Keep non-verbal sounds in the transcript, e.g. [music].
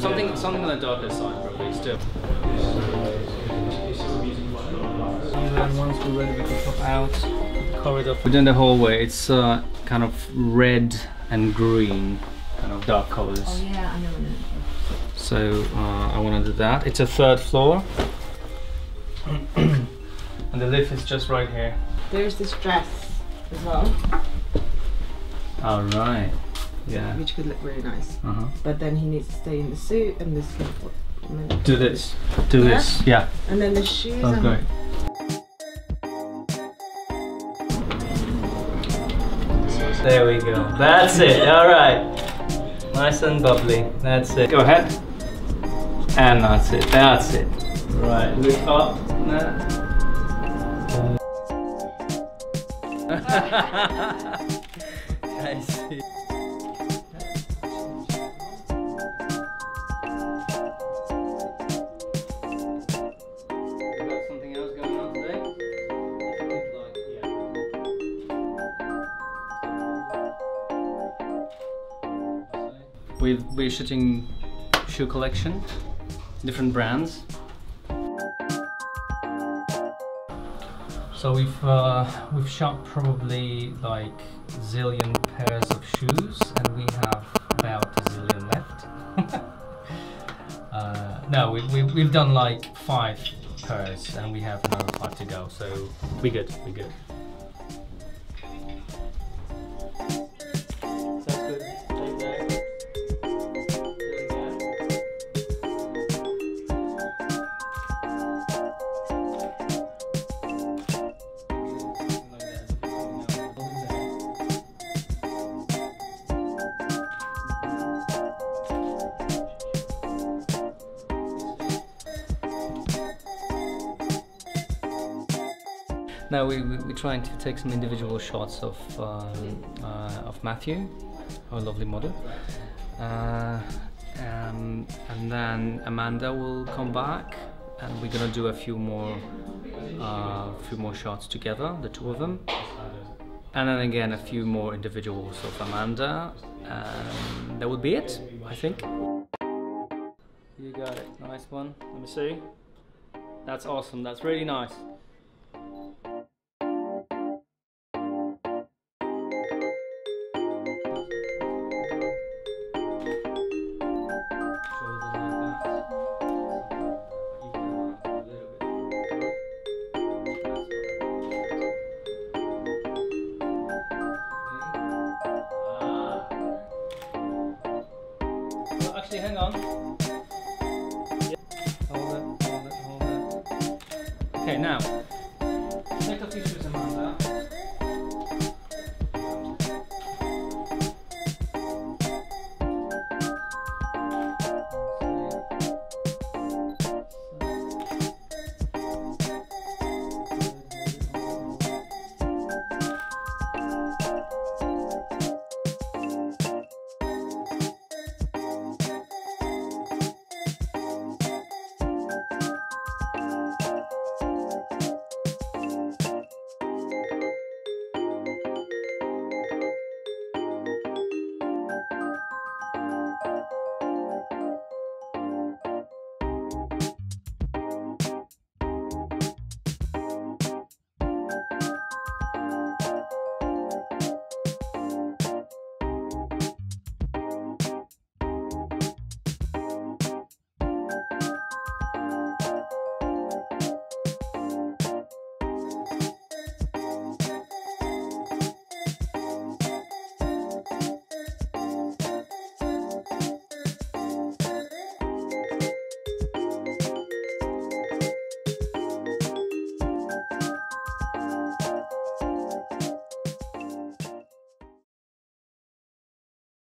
Something, something on the darker side, probably still. And then once we're ready, we can pop out the corridor. Within the hallway, it's uh, kind of red and green, kind of dark colors. Oh yeah, I know. I know. So uh, I want to do that. It's a third floor. [coughs] and the lift is just right here. There's this dress as well, All right. Yeah. which could look really nice. Uh-huh. But then he needs to stay in the suit and this. Do this. Do Yeah? this. Yeah. And then the shoes. Sounds great. There we go. That's it. All right. Nice and bubbly. That's it. Go ahead. And that's it. That's it. Right. Lift up. [laughs] I see. We we're shooting shoe collection, different brands. So we've uh, we've shot probably like zillion pairs of shoes, and we have about a zillion left. [laughs] uh, no, we, we we've done like five pairs, and we have another five to go. So we're good, We're good. Now we, we, we're trying to take some individual shots of, um, uh, of Matthew, our lovely model. Uh, um, and then Amanda will come back and we're gonna do a few more uh, few more shots together, the two of them. And then again a few more individuals of Amanda. And that would be it, I think. You got it. Nice one. Let me see. That's awesome. That's really nice. Actually, hang on. Hold it, hold it, hold it. Okay, now,